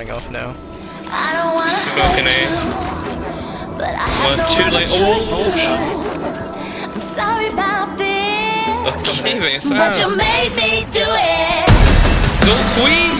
running off now. I don't wanna Smoking A. But I One, no two, like, oh, oh I'm sorry about this. That's amazing. But you made me do it. Go Queen!